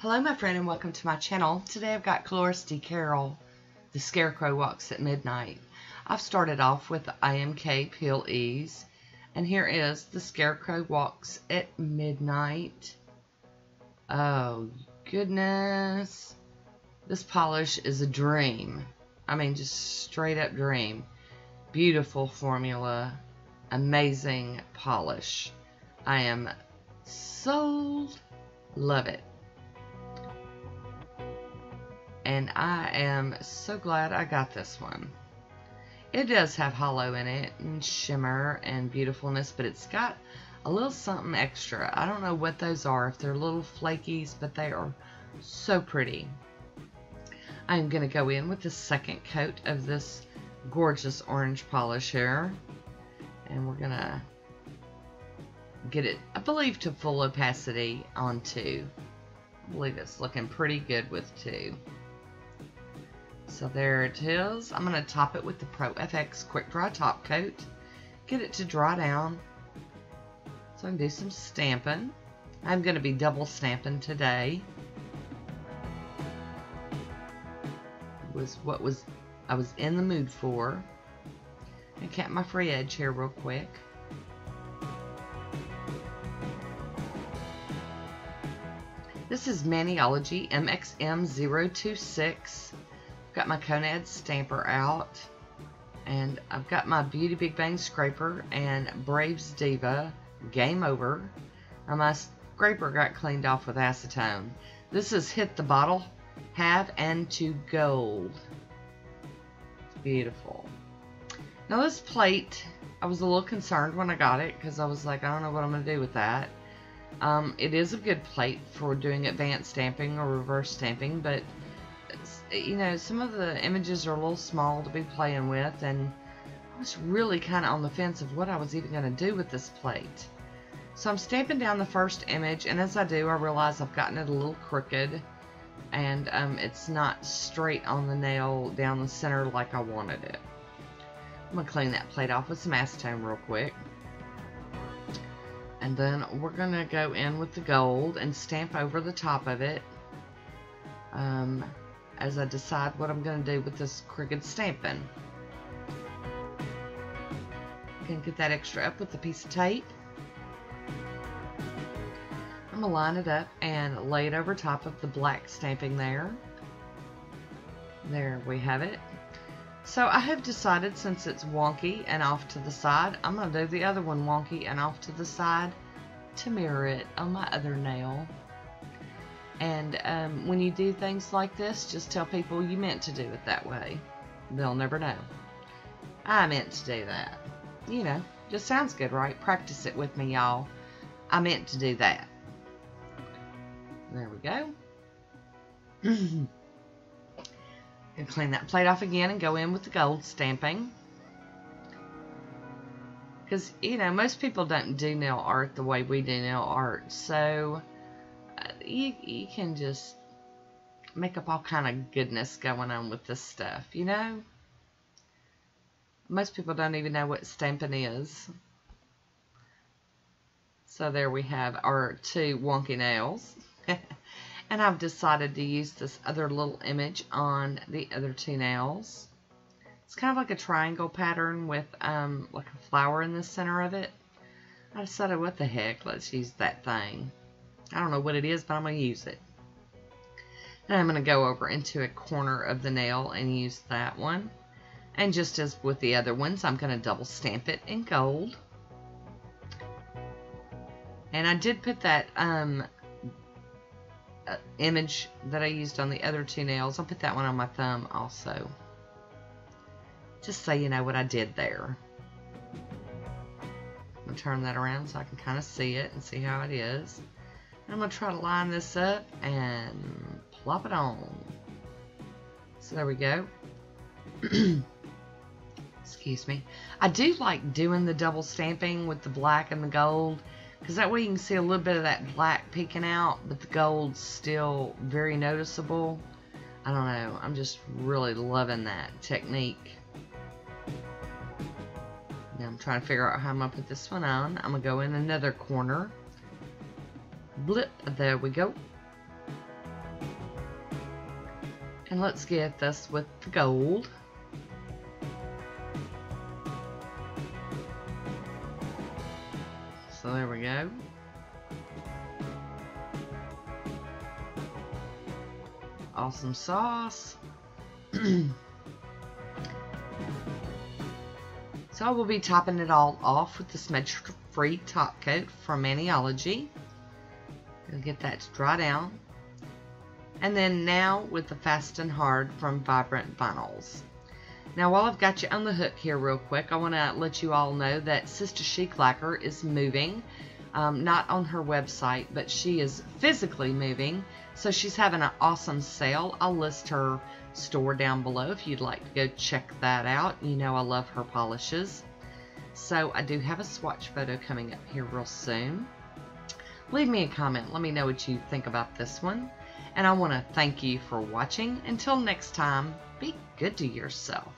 Hello my friend and welcome to my channel. Today I've got Colores De Carol, The Scarecrow Walks at Midnight. I've started off with IMK Peel Ease and here is The Scarecrow Walks at Midnight. Oh goodness. This polish is a dream. I mean just straight up dream. Beautiful formula. Amazing polish. I am sold. Love it. And I am so glad I got this one. It does have holo in it and shimmer and beautifulness, but it's got a little something extra. I don't know what those are, if they're little flakies, but they are so pretty. I'm going to go in with the second coat of this gorgeous orange polish here. And we're going to get it, I believe, to full opacity on two. I believe it's looking pretty good with two. So there it is. I'm going to top it with the Pro FX Quick Dry Top Coat. Get it to dry down. So I can do some stamping. I'm going to be double stamping today. Was what was I was in the mood for. I kept my free edge here real quick. This is Maniology MXM026. Got my Konad stamper out. And I've got my Beauty Big Bang scraper and Braves Diva Game Over. And my scraper got cleaned off with acetone. This is Hit the Bottle, Have and to Gold. It's beautiful. Now this plate, I was a little concerned when I got it because I was like, I don't know what I'm going to do with that. Um, it is a good plate for doing advanced stamping or reverse stamping, but you know, some of the images are a little small to be playing with, and I was really kind of on the fence of what I was even going to do with this plate. So I'm stamping down the first image, and as I do, I realize I've gotten it a little crooked, and um, it's not straight on the nail down the center like I wanted it. I'm going to clean that plate off with some acetone real quick. And then we're going to go in with the gold and stamp over the top of it um, as I decide what I'm going to do with this crooked stamping. Can get that extra up with a piece of tape. I'm going to line it up and lay it over top of the black stamping there. There we have it. So I have decided since it's wonky and off to the side, I'm going to do the other one wonky and off to the side to mirror it on my other nail. And um, when you do things like this, just tell people you meant to do it that way. They'll never know. I meant to do that. You know, just sounds good, right? Practice it with me, y'all. I meant to do that. There we go. and clean that plate off again and go in with the gold stamping. Because, you know, most people don't do nail art the way we do nail art. So, you, you can just make up all kind of goodness going on with this stuff, you know? Most people don't even know what stamping is. So there we have our two wonky nails. and I've decided to use this other little image on the other two nails. It's kind of like a triangle pattern with um, like a flower in the center of it. I decided, what the heck, let's use that thing. I don't know what it is, but I'm going to use it. And I'm going to go over into a corner of the nail and use that one. And just as with the other ones, I'm going to double stamp it in gold. And I did put that um, uh, image that I used on the other two nails. I'll put that one on my thumb also. Just so you know what I did there. I'm going to turn that around so I can kind of see it and see how it is. I'm going to try to line this up and plop it on. So there we go. Excuse me. I do like doing the double stamping with the black and the gold because that way you can see a little bit of that black peeking out but the gold's still very noticeable. I don't know. I'm just really loving that technique. Now I'm trying to figure out how I'm going to put this one on. I'm going to go in another corner. Blip. There we go. And let's get this with the gold. So there we go. Awesome sauce. so I will be topping it all off with the smudge-free top coat from Maniology. Gonna get that to dry down. And then now with the Fast and Hard from Vibrant Vinyls. Now while I've got you on the hook here real quick, I want to let you all know that Sista Chic Lacquer is moving. Um, not on her website, but she is physically moving. So she's having an awesome sale. I'll list her store down below if you'd like to go check that out. You know I love her polishes. So I do have a swatch photo coming up here real soon. Leave me a comment. Let me know what you think about this one. And I want to thank you for watching. Until next time, be good to yourself.